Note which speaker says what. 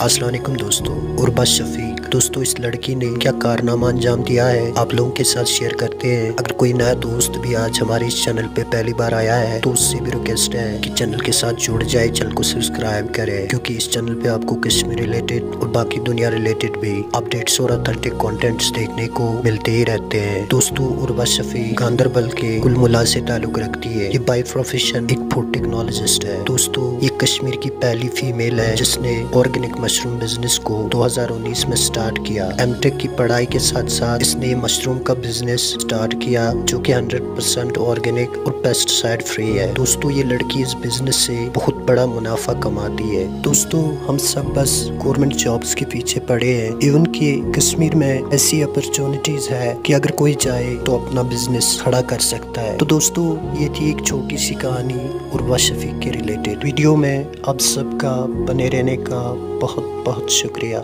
Speaker 1: अस्सलाम दोस्तों उर्बा शफीक दोस्तों, इस लड़की ने क्या कारनामा अंजाम दिया है? आप लोगों के साथ शेयर करते हैं। अगर कोई नया दोस्त भी आज हमारे इस चैनल पे पहली बार आया है तो उससे भी रिक्वेस्ट है कि चैनल के साथ जुड़ जाए चैनल को सब्सक्राइब करे, क्योंकि इस चैनल पे आपको कश्मीर रिलेटेड और बाकी दुनिया रिलेटेड भी अपडेट्स और अथेंटिक कंटेंट्स देखने को मिलते ही रहते हैं। दोस्तों, उर्वा शफी गांधरबल के गुलमुला से ताल्लुक रखती है। ये बाई प्रोफेशन एक फ़ूड टेक्नोलॉजिस्ट है। दोस्तों, ये कश्मीर की पहली फीमेल है, जिसने ऑर्गेनिक मशरूम बिज़नेस को 2019 में स्टार्ट किया। एमटेक की पढ़ाई के साथ साथ इसने मशरूम का बिज़नेस स्टार्ट किया, जो कि 100 परसेंट ऑर्गेनिक और पेस्टिसाइड फ्री है। दोस्तों, ये लड़की इस बिज़नेस से बहुत बड़ा मुनाफा कमाती है। दोस्तों, हम सब बस गवर्नमेंट जॉब्स के पीछे पड़े हैं। इवन की कश्मीर में ऐसी अपॉर्चुनिटीज़ है कि अगर कोई जाए तो अपना बिज़नेस खड़ा कर सकता है। तो दोस्तों, ये थी एक छोटी सी कहानी उर्वा शफीक के रिलेटेड वीडियो में। आप सबका बने रहने का बहुत बहुत शुक्रिया।